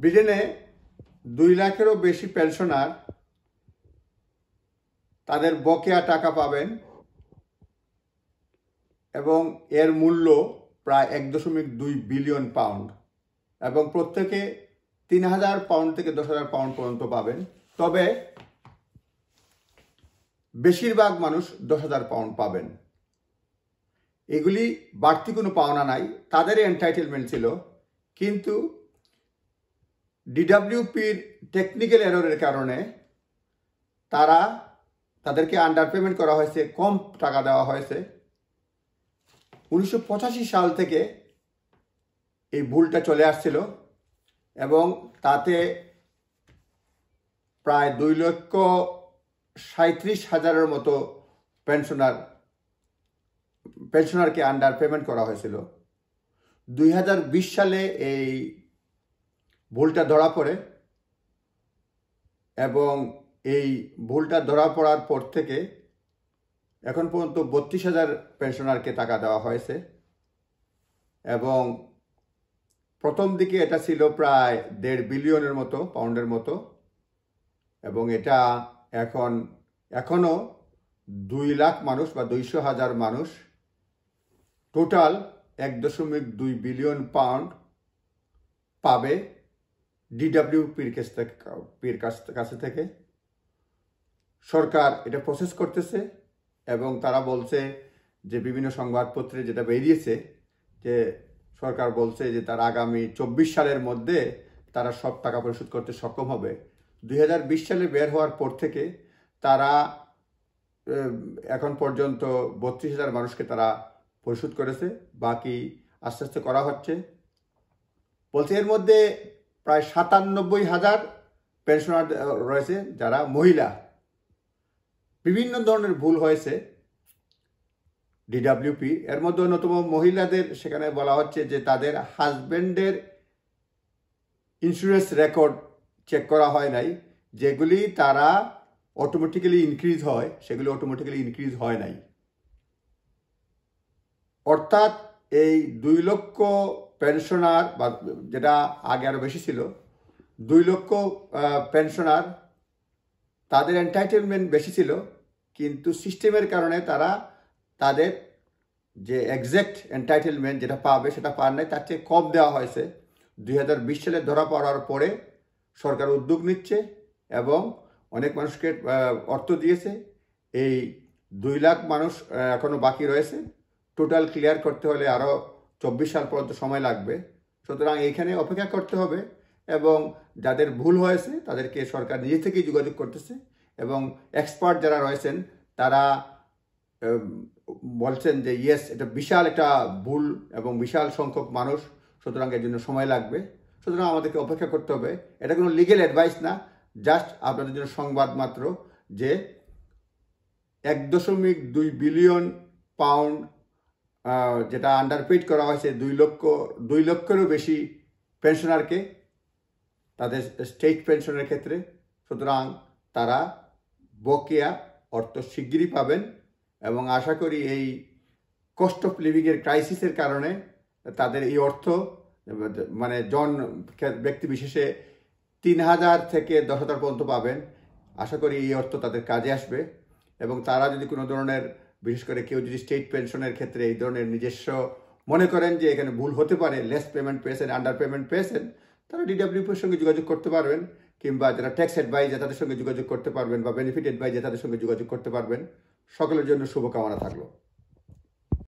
ব্রিটেনে দুই লাখেরও বেশি পেনশনার তাদের বকেয়া টাকা পাবেন এবং এর মূল্য প্রায় এক দশমিক দুই বিলিয়ন পাউন্ড এবং প্রত্যেকে তিন হাজার পাউন্ড থেকে দশ হাজার পাউন্ড পর্যন্ত পাবেন। তবে বেশিরভাগ মানুষ দশ হাজার পাউন্ড পাবেন। এগুলি বাড়তি কোনো পাওনা নাই, তাদেরই এন্টাইটেলমেন্ট ছিল। কিন্তু ডিডাব্লিউপির টেকনিক্যাল এররের কারণে তারা তাদেরকে আন্ডার পেমেন্ট করা হয়েছে, কম টাকা দেওয়া হয়েছে। উনিশশো পঁচাশি সাল থেকে এই ভুলটা চলে আসছিল এবং তাতে প্রায় দুই লক্ষ সাঁত্রিশ হাজারের মতো পেনশনার পেনশনারকে আন্ডার পেমেন্ট করা হয়েছিল। দুই হাজার বিশ সালে এই ভুলটা ধরা পড়ে এবং এই ভুলটা ধরা পড়ার পর থেকে এখন পর্যন্ত বত্রিশ হাজার পেনশনারকে টাকা দেওয়া হয়েছে এবং প্রথম দিকে এটা ছিল প্রায় দেড় বিলিয়নের মতো, পাউন্ডের মতো এবং এটা এখন, এখনও দুই লাখ মানুষ বা দুইশো হাজার মানুষ টোটাল এক দশমিক দুই বিলিয়ন পাউন্ড পাবে। ডিডাব্লিউপির কাছ থেকে পির কাছে থেকে সরকার এটা প্রসেস করতেছে এবং তারা বলছে যে বিভিন্ন সংবাদপত্রে যেটা বেরিয়েছে যে সরকার বলছে যে তার আগামী চব্বিশ সালের মধ্যে তারা সব টাকা পরিশোধ করতে সক্ষম হবে। দুই হাজার বিশ সালে বের হওয়ার পর থেকে তারা এখন পর্যন্ত বত্রিশ হাজার মানুষকে তারা পরিশোধ করেছে। বাকি আস্তে আস্তে করা হচ্ছে। বলছে এর মধ্যে প্রায় সাতানব্বই হাজার পেনশনার রয়েছে যারা মহিলা। বিভিন্ন ধরনের ভুল হয়েছে ডিডাব্লিউপি এর মধ্যে অন্যতম মহিলাদের সেখানে বলা হচ্ছে যে তাদের হাজব্যান্ডের ইন্স্যুরেন্স রেকর্ড চেক করা হয় নাই, যেগুলি তারা অটোমেটিক্যালি ইনক্রিজ হয়, সেগুলি অটোমেটিক্যালি ইনক্রিজ হয় নাই। অর্থাৎ এই দুই লক্ষ পেনশনার বা যেটা আগে আরও বেশি ছিল, দুই লক্ষ পেনশনার তাদের এন্টাইটেলমেন্ট বেশি ছিল, কিন্তু সিস্টেমের কারণে তারা তাদের যে এক্স্যাক্ট এন্টাইটেলমেন্ট যেটা পাবে সেটা পার নাই, তার চেয়ে কম দেওয়া হয়েছে। দুই হাজার বিশ সালে ধরা পড়ার পরে সরকার উদ্যোগ নিচ্ছে এবং অনেক মানুষকে অর্থ দিয়েছে। এই দুই লাখ মানুষ এখনও বাকি রয়েছে। টোটাল ক্লিয়ার করতে হলে আরও চব্বিশ সাল পর্যন্ত সময় লাগবে। সুতরাং এইখানে অপেক্ষা করতে হবে এবং যাদের ভুল হয়েছে তাদেরকে সরকার নিজে থেকেই যোগাযোগ করতেছে এবং এক্সপার্ট যারা রয়েছেন তারা বলছেন যে ইয়েস এটা বিশাল একটা ভুল এবং বিশাল সংখ্যক মানুষ, সুতরাং এর জন্য সময় লাগবে। সুতরাং আমাদেরকে অপেক্ষা করতে হবে। এটা কোনো লিগেল অ্যাডভাইস না জাস্ট আপনাদের জন্য সংবাদ মাত্র যে এক দশমিক দুই বিলিয়ন পাউন্ড যেটা আন্ডারপেড করা হয়েছে দুই লক্ষ, দুই লক্ষেরও বেশি পেনশনারকে তাদের স্টেট পেনশনের ক্ষেত্রে। সুতরাং তারা বকেয়া অর্থ শিগগিরই পাবেন এবং আশা করি এই কস্ট অফ লিভিংয়ের ক্রাইসিসের কারণে তাদের এই অর্থ মানে জন ব্যক্তি বিশেষে তিন হাজার থেকে দশ হাজার পর্যন্ত পাবেন। আশা করি এই অর্থ তাদের কাজে আসবে এবং তারা যদি কোনো ধরনের বিশেষ করে কেউ যদি স্টেট পেনশনের ক্ষেত্রে এই ধরনের নিজস্ব মনে করেন যে এখানে ভুল হতে পারে লেস পেমেন্ট পেয়েছেন আন্ডার পেমেন্ট পেয়েছেন, তারা ডিডাব্লিউপির সঙ্গে যোগাযোগ করতে পারবেন, কিংবা যারা ট্যাক্স অ্যাডভাইজার তাদের সঙ্গে যোগাযোগ করতে পারবেন বা বেনিফিট অ্যাডভাইজার তাদের সঙ্গে যোগাযোগ করতে পারবেন। সকলের জন্য শুভকামনা থাকল।